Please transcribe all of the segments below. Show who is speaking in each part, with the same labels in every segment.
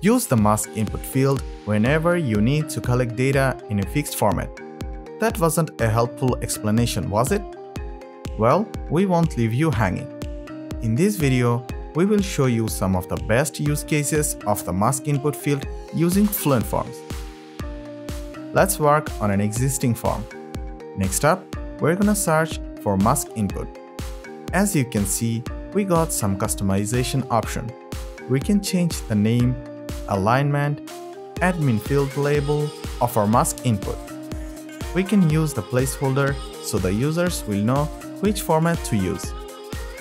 Speaker 1: Use the mask input field whenever you need to collect data in a fixed format. That wasn't a helpful explanation, was it? Well, we won't leave you hanging. In this video, we will show you some of the best use cases of the mask input field using Fluent Forms. Let's work on an existing form. Next up, we're gonna search for mask input. As you can see, we got some customization option. We can change the name, alignment, admin field label of our mask input. We can use the placeholder so the users will know which format to use.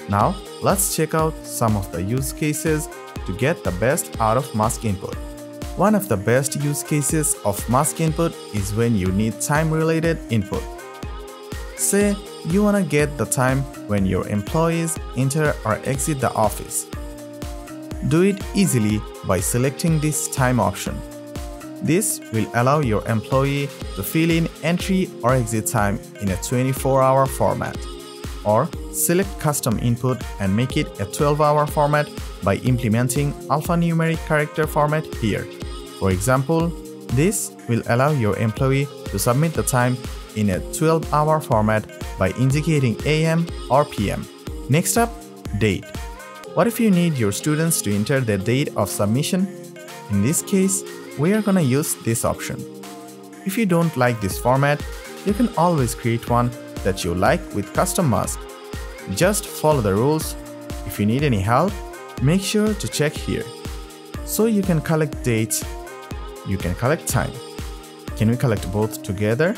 Speaker 1: Now, let's check out some of the use cases to get the best out of mask input. One of the best use cases of mask input is when you need time-related input. Say you wanna get the time when your employees enter or exit the office. Do it easily by selecting this time option. This will allow your employee to fill in entry or exit time in a 24-hour format. Or select custom input and make it a 12-hour format by implementing alphanumeric character format here. For example, this will allow your employee to submit the time in a 12-hour format by indicating AM or PM. Next up, date. What if you need your students to enter the date of submission? In this case, we are gonna use this option. If you don't like this format, you can always create one that you like with custom mask. Just follow the rules. If you need any help, make sure to check here. So you can collect dates, you can collect time. Can we collect both together?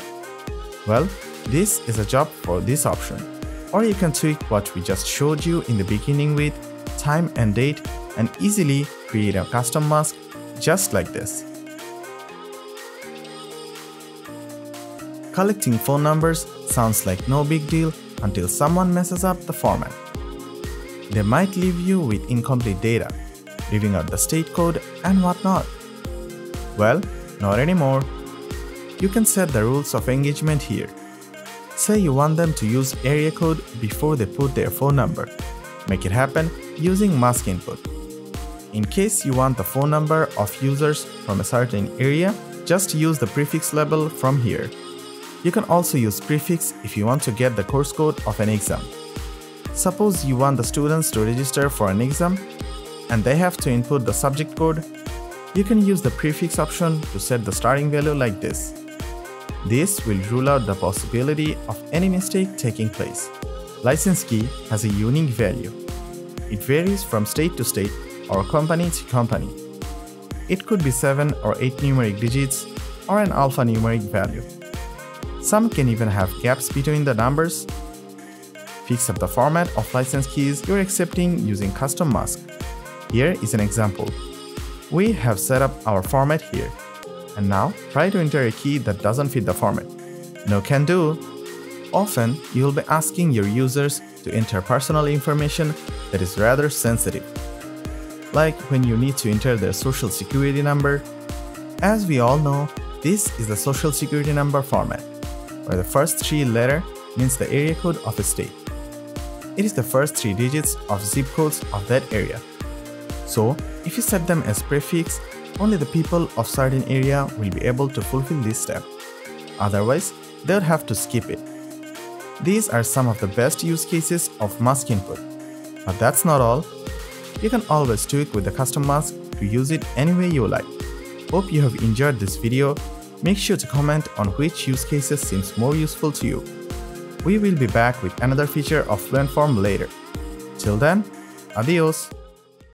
Speaker 1: Well, this is a job for this option. Or you can tweak what we just showed you in the beginning with time and date and easily create a custom mask just like this. Collecting phone numbers sounds like no big deal until someone messes up the format. They might leave you with incomplete data, leaving out the state code and whatnot. Well, not anymore. You can set the rules of engagement here. Say you want them to use area code before they put their phone number. Make it happen using mask input. In case you want the phone number of users from a certain area, just use the prefix label from here. You can also use prefix if you want to get the course code of an exam. Suppose you want the students to register for an exam and they have to input the subject code. You can use the prefix option to set the starting value like this. This will rule out the possibility of any mistake taking place. License key has a unique value. It varies from state to state or company to company. It could be 7 or 8 numeric digits or an alphanumeric value. Some can even have gaps between the numbers. Fix up the format of license keys you're accepting using custom mask. Here is an example. We have set up our format here. And now try to enter a key that doesn't fit the format. No can do. Often, you'll be asking your users to enter personal information that is rather sensitive. Like when you need to enter their social security number. As we all know, this is the social security number format where the first three letter means the area code of a state. It is the first three digits of zip codes of that area. So, if you set them as prefix, only the people of certain area will be able to fulfill this step. Otherwise, they'll have to skip it. These are some of the best use cases of mask input. But that's not all. You can always tweak with the custom mask to use it any way you like. Hope you have enjoyed this video Make sure to comment on which use cases seems more useful to you. We will be back with another feature of Fluent Form later. Till then, adios!